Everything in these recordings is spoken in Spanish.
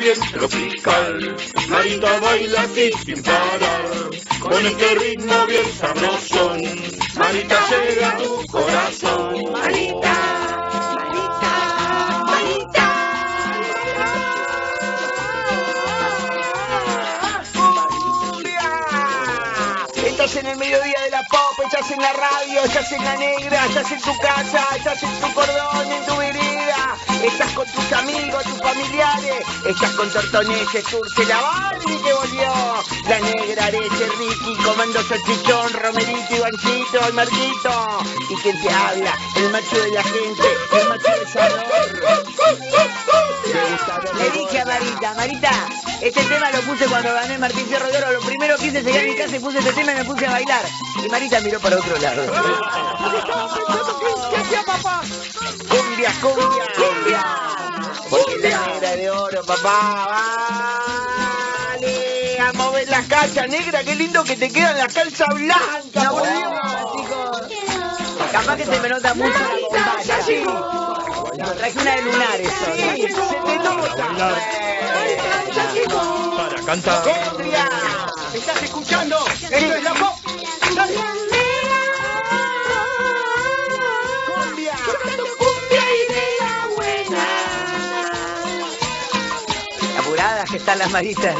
bien tropical. Marita baila así sin parar, con este ritmo bien sabroso. Marita llega a tu corazón. Marita, Marita, Marita. Estás en el mediodía de la pop, estás en la radio, estás en la negra, estás en tu casa, estás en tu cordón, en tu vereda, estás con tus amigos, tus familiares, estás con Tortoneses, Turce, la Barbie que volvió, la negra, Areche, Ricky, Comando Salchichón, Romerito, Ivancito, el Marquito, y quien te habla, el macho de la gente, el macho de sabor. Le dije a Marita, Marita, este tema lo puse cuando gané Martín Fierro de Oro. Lo primero que hice, llegué a mi casa y puse este tema y me puse a bailar. Y Marita miró para otro lado. Cumbia, cumbia, cumbia. Papá. Vale. A mover la calza negra, qué lindo que te quedan las calzas blancas. No Dios. chicos. Capaz que se me nota mucho la bombacha. No, traje una de lunares. Sí, se te nota. Para cantar. Cumbia. ¿Estás escuchando? Esto es la pop. Que están las maritas.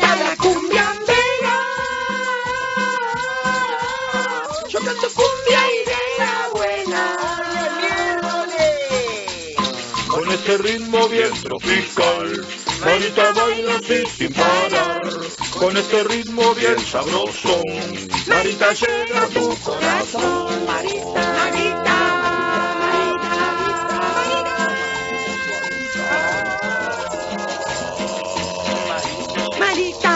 la cumbiambera. Yo canto cumbia y de la buena. Con este ritmo bien tropical. Marita baila así sin parar. Con este ritmo bien sabroso. Marita llega a tu corazón. Marita, Marita. Marita.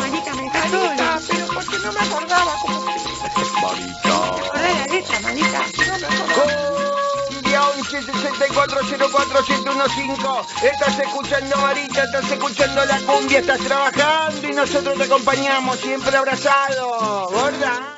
Marita, me está sola. Pero porque no me acordaba cómo Marita. Ahora la letra, Marita. No me acordaba. Cumbia 11 64 04 715. Estás escuchando Marita, estás escuchando la cumbia, estás trabajando y nosotros te acompañamos siempre abrazado. ¿Gorda?